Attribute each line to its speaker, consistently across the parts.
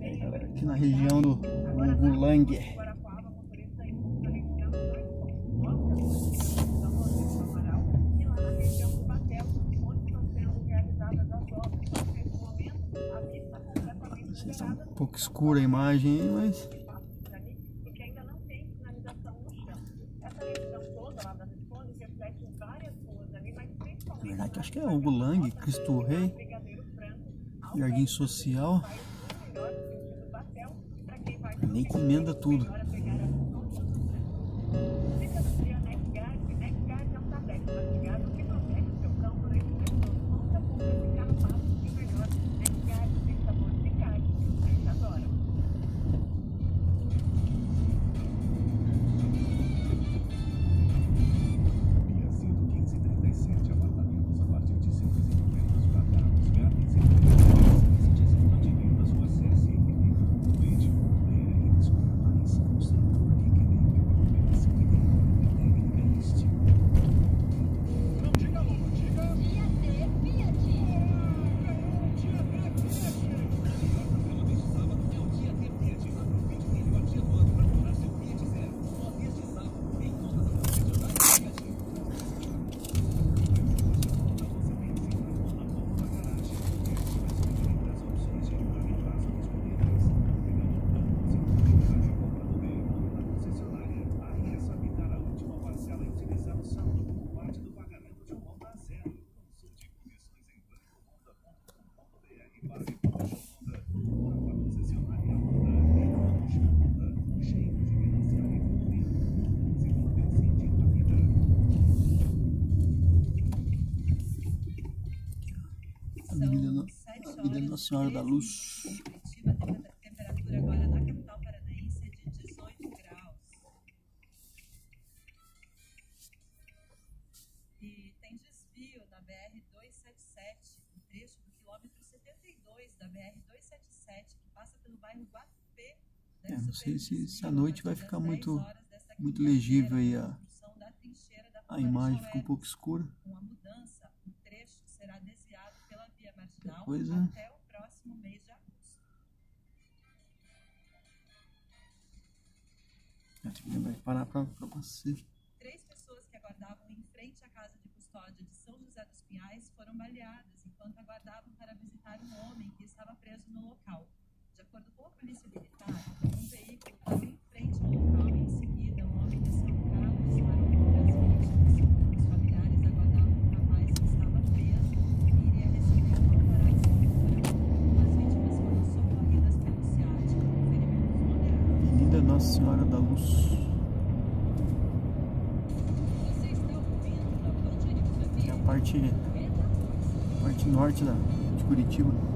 Speaker 1: Aqui na região do Ungulang. Tá um pouco escura a imagem aí, mas Na verdade, acho que é o Gulang, Cristo Rei, Jardim Social. Nem que emenda tudo. Senhora da Luz.
Speaker 2: Temperatura agora na capital paranaense é de 18 graus. E tem desvio na BR-277, um trecho do quilômetro 72 da BR-277, que passa pelo bairro Guatupê.
Speaker 1: É, não sei se, se à noite vai ficar muito, muito legível aí a, a imagem, fica um pouco escura.
Speaker 2: Com a mudança, o trecho será desviado pela via marginal
Speaker 1: coisa.
Speaker 2: até
Speaker 1: Que lembrar de parar pra, pra.
Speaker 2: Três pessoas que aguardavam em frente à casa de custódia de São José dos Pinhais foram baleadas enquanto aguardavam para visitar um homem que estava preso no local. De acordo com a polícia militar, um veículo estava em frente ao local e em seguida
Speaker 1: Senhora da Luz.
Speaker 2: A
Speaker 1: é a parte, parte norte da, de Curitiba.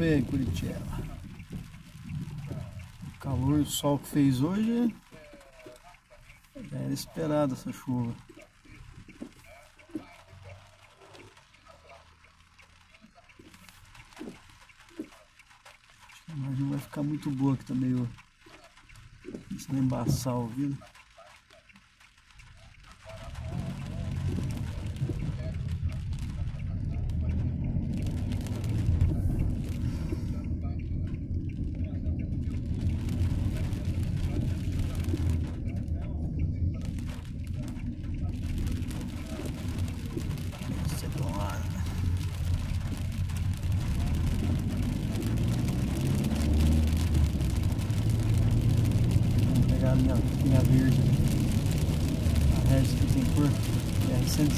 Speaker 1: Chover em Curitiba. O calor e o sol que fez hoje era esperado essa chuva. A imagem vai ficar muito boa que tá meio. Começando a embaçar o vidro. pegar a minha, minha verde. A Regis que tem cor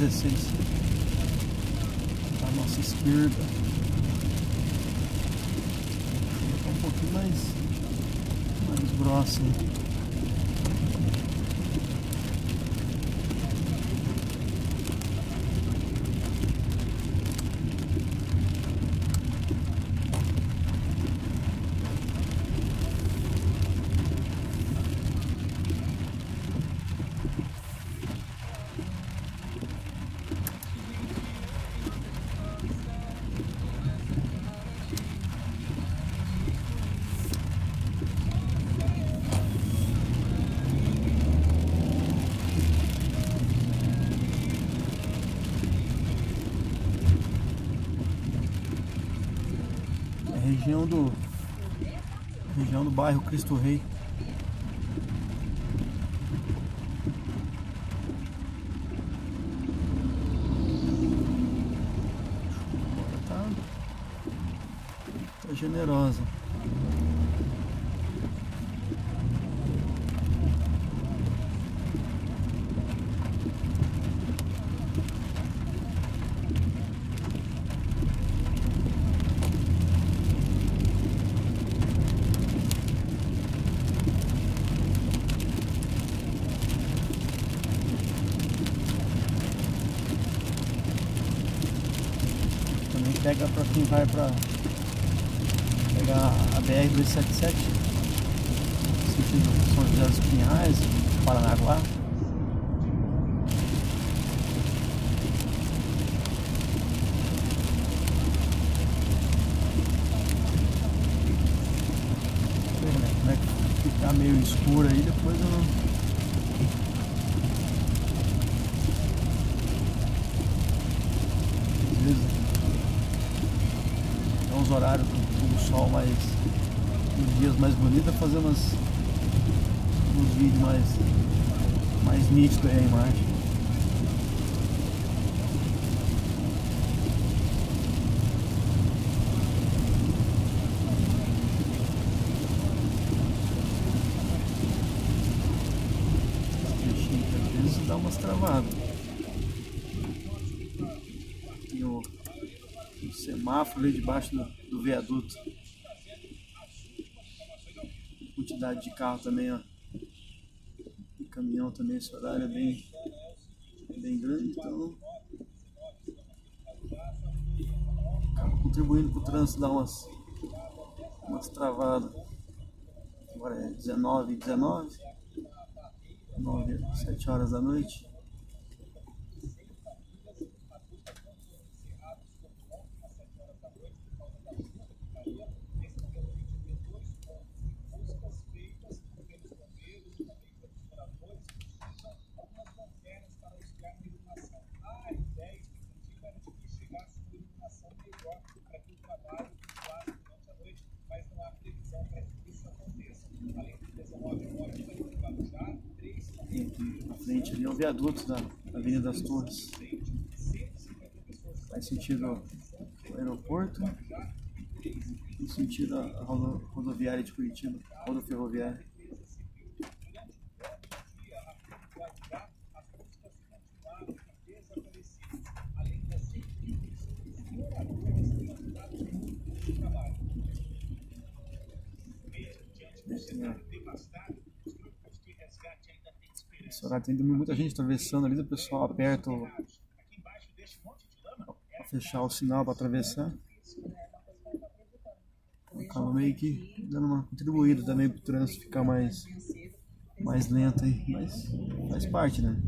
Speaker 1: R116. A nossa esquerda. Tá um pouquinho mais, mais grossa. Região do região do bairro Cristo Rei. Tá, tá generosa. Pega para quem vai para pegar a BR-277, sentido São José dos Pinhais, Paranaguá. Como é que meio escuro aí, depois eu não. uns horários com o sol mais. dias mais bonitos, fazer umas, uns vídeos mais, mais nítidos aí a imagem. Às vezes dá umas travadas. Tem o semáforo ali debaixo do, do viaduto. Quantidade de carro também, ó. E caminhão também, esse horário é bem, bem grande, então acaba contribuindo para o trânsito dar umas, umas travadas. Agora é 19 19 9, 7 horas da noite. frente ali é o viaduto da Avenida das Torres. Vai sentido o aeroporto e sentido a rodoviária de Curitiba, rodoferroviária. Esse horário tem muita gente atravessando ali, o pessoal aperta para fechar o sinal para atravessar. Acaba meio que dando uma contribuída também pro trânsito ficar mais, mais lento aí. Mas faz parte, né?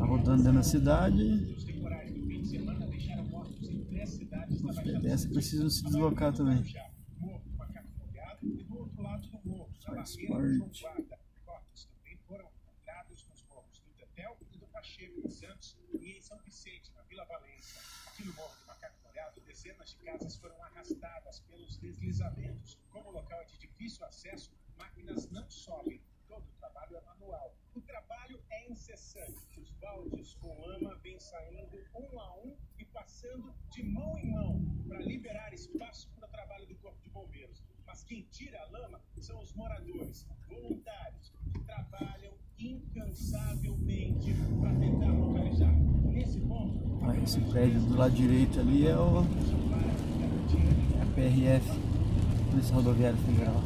Speaker 1: Tá rodando dentro da cidade. Os pedestres precisam se deslocar também. Faz parte.
Speaker 2: Dezenas de casas foram arrastadas pelos deslizamentos. Como o local é de difícil acesso, máquinas não sobem. Todo o trabalho é manual. O trabalho é incessante. Os baldes com lama vêm saindo um a um e passando de mão em mão para liberar espaço para o trabalho do Corpo de Bombeiros. Mas quem tira a lama são os moradores, voluntários, que trabalham incansavelmente para tentar
Speaker 1: esse prédio do lado direito ali é o é a PRF, Polícia Rodoviária Federal.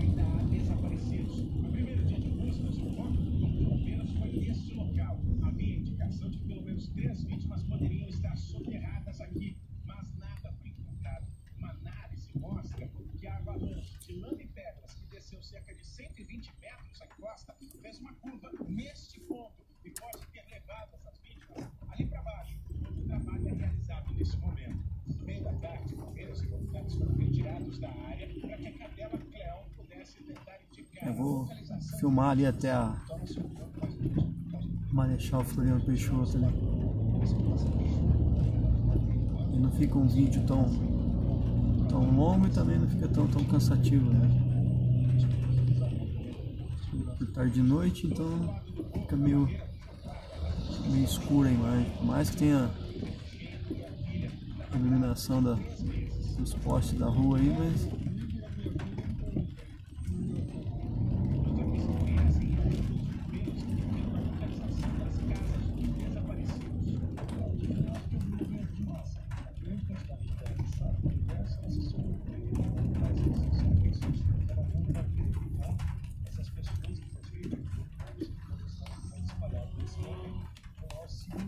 Speaker 2: ainda há desaparecidos. No primeiro dia de buscas, o corpo do Corpo de Bombeiros foi neste local. Havia indicação de que pelo menos três vítimas poderiam estar soterradas aqui, mas nada foi encontrado. Uma análise mostra que a avalanche de lama e pedras que desceu cerca de 120 metros a encosta fez uma curva neste ponto e pode ter levado essas vítimas ali para baixo. O trabalho é realizado nesse momento. No meio da tarde, bombeiros e voluntários foram retirados da área para que a cadela Cleão pudesse tentar indicar
Speaker 1: Eu
Speaker 2: a
Speaker 1: vou
Speaker 2: localização
Speaker 1: filmar ali até a Marechal Floriano Peixoto ali. E não fica um vídeo tão, tão longo e também não fica tão, tão cansativo, né? Por tarde de noite, então fica meio, meio escura a imagem. Por mais que tenha iluminação da, dos postes da rua aí, mas
Speaker 2: essas pessoas, inclusive, espalhadas nesse momento, com auxílio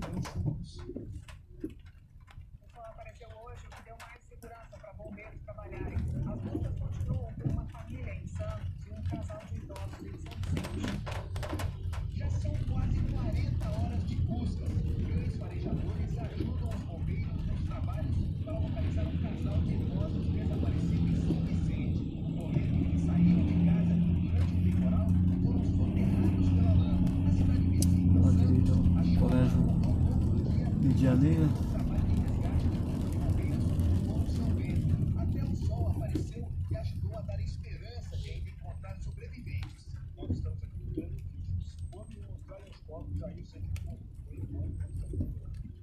Speaker 3: O sol apareceu hoje, o que deu mais segurança para bombeiros trabalharem. As lutas continuam por uma família em Santos e um casal de idosos em São Vicente.
Speaker 2: Já são quase 40 horas de buscas. Três farejadores ajudam os bombeiros nos trabalhos para localizar um casal de idosos desaparecidos em São Vicente. Morreram e saíram de casa durante o temporal foram soterrados pela lama. Na cidade vizinha,
Speaker 1: pela direita o colégio Medianeira.
Speaker 2: Até o sol apareceu e ajudou a dar esperança de ainda encontrar sobreviventes. Nós estamos aqui lutando vídeos. Quando mostrarem os corpos, aí você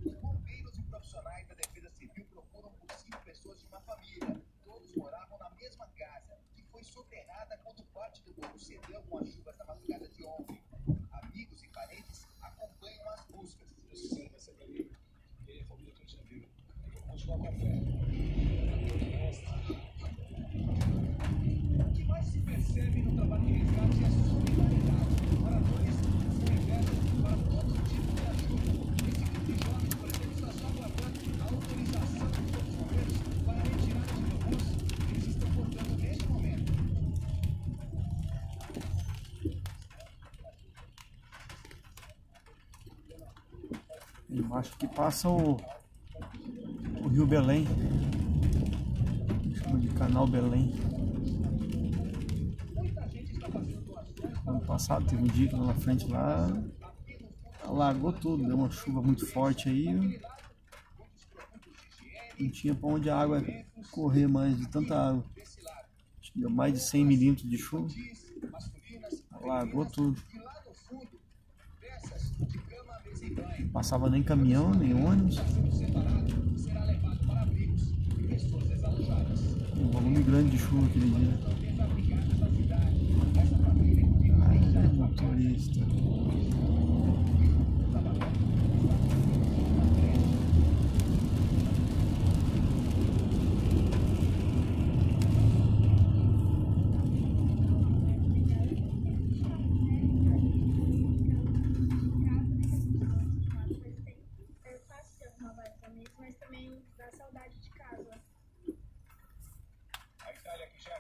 Speaker 2: Os bombeiros e profissionais da Defesa Civil procuram por cinco pessoas de uma família. Todos moravam na mesma casa, que foi soterrada quando parte do morro cedeu com as chuvas da madrugada de ontem. Amigos e parentes acompanham as buscas. Sim, essa família. E a família que a gente viu. Vou continuar com a fé. O que mais se percebe no trabalho de resgate é a solidariedade. Moradores são reversos para todo tipo de ajuda. Esse grupo de jovens, por exemplo, está só aguardando a autorização dos outros governos para a retirada de robôs que eles estão cortando neste momento.
Speaker 1: Embaixo que passa o, o Rio Belém. Chama de Canal Belém. Ano passado teve um dia que lá na frente lá alagou tudo, deu uma chuva muito forte aí. Não tinha pra onde a água correr mais de tanta água. Acho deu mais de 100 milímetros de chuva. Alagou tudo.
Speaker 2: E lá no fundo, peças de cama, mesa e banho.
Speaker 1: Passava nem caminhão, nem ônibus.
Speaker 2: Sendo separado, será levado para abrigos e pessoas desalojadas.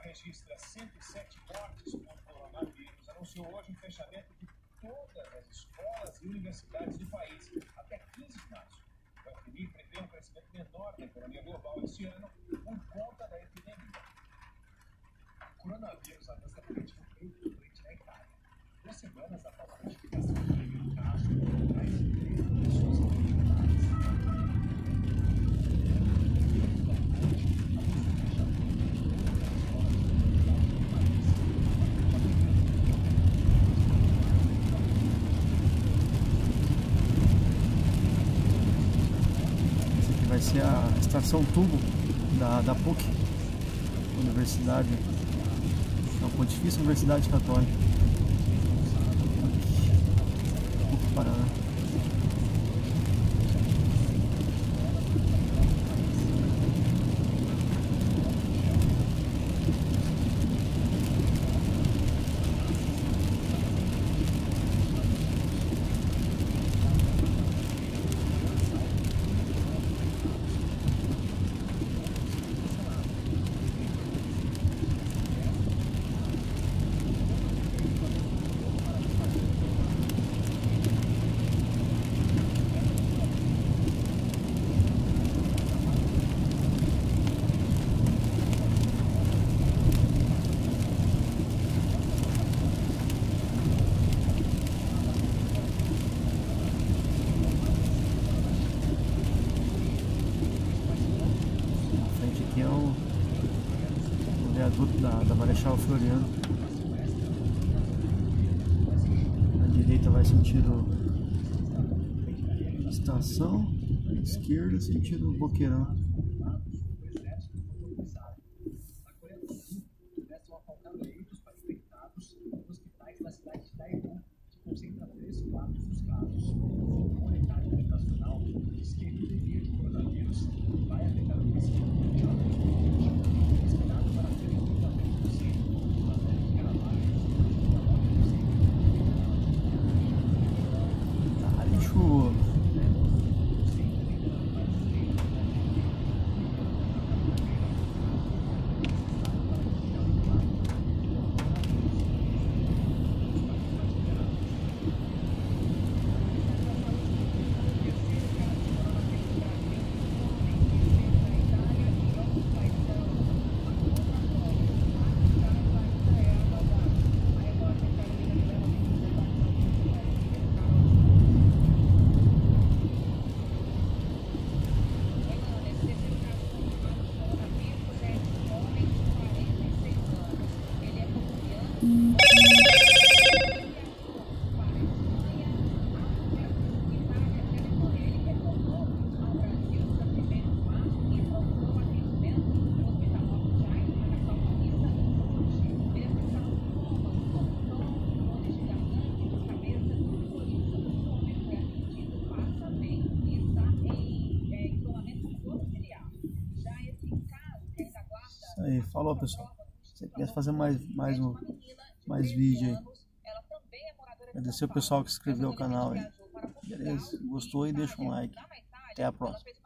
Speaker 1: Registra 107 mortes por coronavírus. Anunciou
Speaker 2: hoje o fechamento de todas as
Speaker 1: escolas e
Speaker 2: universidades do país até 15 de março. O FMI prevê um crescimento menor da economia global este ano por conta da epidemia. O coronavírus avança do preocupante na Itália. Duas semanas após a notificação do primeiro caso, mais
Speaker 1: vai ser a estação tubo da, da PUC, Universidade, não, Pontifícia Universidade Católica. PUC Paraná. Na frente aqui é o, o viaduto da, da Marechal Floriano. A direita vai sentido estação, a esquerda sentido Boqueirão.
Speaker 2: começam a faltar leitos para infectados nos hospitais da cidade de Daegu, que concentra três quartos dos casos. O Monetário Internacional diz que a epidemia de coronavírus vai afetar o crescimento mundial. Esperado para ter 30% na América Carvalho, 19%
Speaker 1: Tá, lixo. Isso aí, falou pessoal. Se você quiser fazer mais, mais, um, mais vídeo aí. Agradecer o pessoal que se inscreveu no canal aí. Beleza? Gostou aí? Deixa um like. Até a próxima.